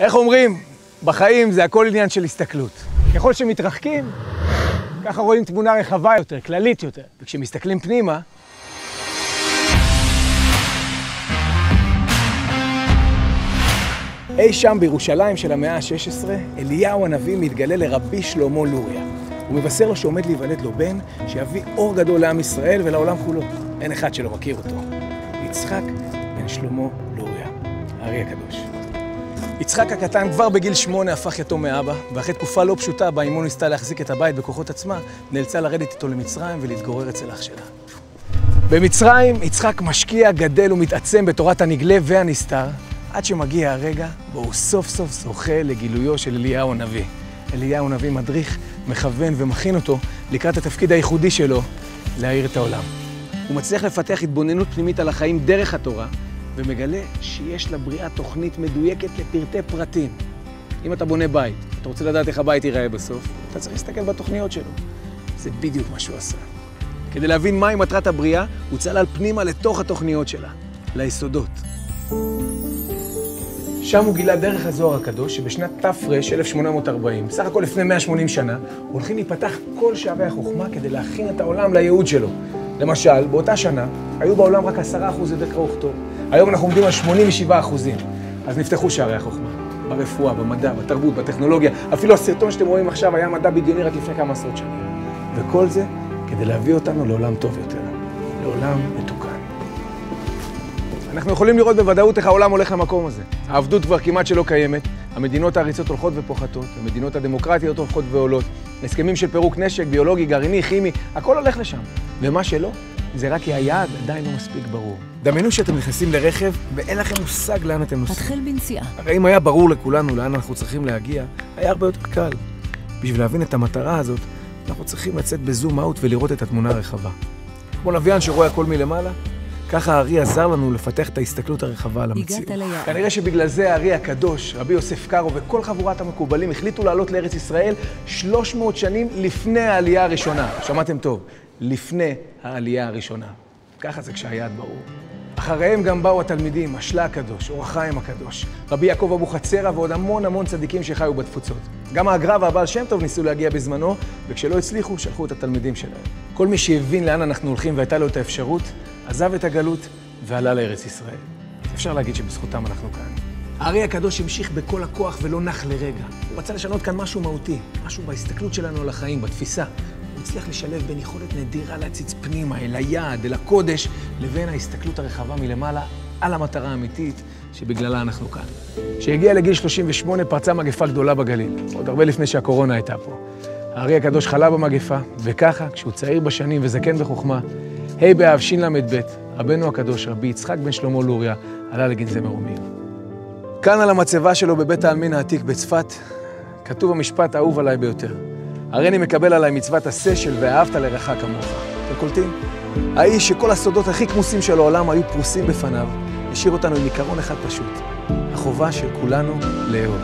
איך אומרים? בחיים זה הכל עניין של הסתכלות. ככל שמתרחקים, ככה רואים תמונה רחבה יותר, כללית יותר. וכשמסתכלים פנימה, אי שם בירושלים של המאה ה-16, אליהו הנביא מתגלה לרבי שלמה לוריה. הוא מבשר לו שעומד להיוולד לו בן, שיביא אור גדול לעם ישראל ולעולם כולו. אין אחד שלא מכיר אותו. יצחק בן שלמה לוריה, הארי הקדוש. יצחק הקטן כבר בגיל שמונה הפך יתום מאבא, ואחרי תקופה לא פשוטה בה אמו ניסתה להחזיק את הבית בכוחות עצמה, נאלצה לרדת איתו למצרים ולהתגורר אצל אח שלה. במצרים יצחק משקיע, גדל ומתעצם בתורת הנגלה והנסתר, עד שמגיע הרגע בו הוא סוף סוף זוכה לגילויו של אליהו הנביא. אליהו הנביא מדריך, מכוון ומכין אותו לקראת התפקיד הייחודי שלו, להאיר את העולם. הוא מצליח לפתח התבוננות פנימית על החיים דרך התורה, ומגלה שיש לבריאה תוכנית מדויקת לפרטי פרטים. אם אתה בונה בית, אתה רוצה לדעת איך הבית ייראה בסוף, אתה צריך להסתכל בתוכניות שלו. זה בדיוק מה שהוא עשה. כדי להבין מהי מטרת הבריאה, הוא צלל פנימה לתוך התוכניות שלה, ליסודות. שם הוא גילה דרך הזוהר הקדוש, שבשנת תר 1840, בסך הכל לפני 180 שנה, הולכים להיפתח כל שערי החוכמה כדי להכין את העולם לייעוד שלו. למשל, באותה שנה, היו בעולם רק 10% ידי קרוא וכתוב. היום אנחנו עומדים על 87%. אז נפתחו שערי החוכמה. ברפואה, במדע, בתרבות, בטכנולוגיה. אפילו הסרטון שאתם רואים עכשיו היה מדע בדיוני רק לפני כמה עשרות שנים. וכל זה כדי להביא אותנו לעולם טוב יותר. לעולם מתוקן. אנחנו יכולים לראות בוודאות איך העולם הולך למקום הזה. העבדות כבר כמעט שלא קיימת, המדינות העריצות הולכות ופוחתות, המדינות הדמוקרטיות הולכות ועולות, הסכמים של פירוק נשק, ביולוגי, גרעיני, כימי, הכל הולך לשם. ומה שלא, זה רק כי היעד עדיין לא מספיק ברור. דמיינו שאתם נכנסים לרכב ואין לכם מושג לאן אתם נוסעים. מתחיל בנסיעה. הרי אם היה ברור לכולנו לאן אנחנו צריכים להגיע, היה הרבה יותר קל. בשביל להבין את המטרה הזאת, אנחנו צריכים לצאת בזום אאוט ולראות את התמונה הרחבה. כמו לוויין שרואה הכל מלמעלה, ככה הארי עזר לנו לפתח את ההסתכלות הרחבה על המציאות. הגעת ליעד. כנראה שבגלל זה הארי הקדוש, רבי יוסף קארו וכל חבורת המקובלים החליטו לעלות לארץ ישראל 300 שנים לפני העלייה הראשונה. שמעתם טוב, לפני העלייה הראשונה. ככה זה כשהיעד ברור. אחריהם גם באו התלמידים, השלה הקדוש, אור החיים הקדוש, רבי יעקב אבוחצירא ועוד המון המון צדיקים שחיו בתפוצות. גם האגרא והבעל שם טוב ניסו להגיע בזמנו, וכשלא הצליחו, שלחו את התלמידים שלהם. כל מי שהבין לאן אנחנו הולכים והייתה לו את האפשרות, עזב את הגלות ועלה לארץ ישראל. אפשר להגיד שבזכותם אנחנו כאן. הארי הקדוש המשיך בכל הכוח ולא נח לרגע. הוא רצה לשנות כאן משהו מהותי, משהו בהסתכלות שלנו על החיים, בתפיסה. הוא הצליח לשלב בין יכולת נדירה להציץ פנימה, אל היעד, אל הקודש, לבין ההסתכלות הרחבה מלמעלה על המטרה האמיתית שבגללה אנחנו כאן. כשהגיע לגיל 38 פרצה מגפה גדולה בגליל, עוד הרבה לפני שהקורונה הייתה פה. הארי הקדוש חלה במגפה, וככה, כשהוא צעיר בשנים וזקן בחוכמה, ה' באב של"ב, רבנו הקדוש, רבי יצחק בן שלמה לוריה, עלה לגנזי מרומים. כאן על המצבה שלו בבית העלמין העתיק בצפת, כתוב המשפט האהוב עליי ביותר. הריני מקבל עליי מצוות עשה של ואהבת לרעך כמוך. אתם קולטים? האיש שכל הסודות הכי כמוסים של העולם היו פרוסים בפניו, השאיר אותנו עם עיקרון אחד פשוט, החובה של כולנו לאהוב.